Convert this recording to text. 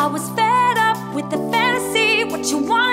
I was fed up with the fantasy. What you want?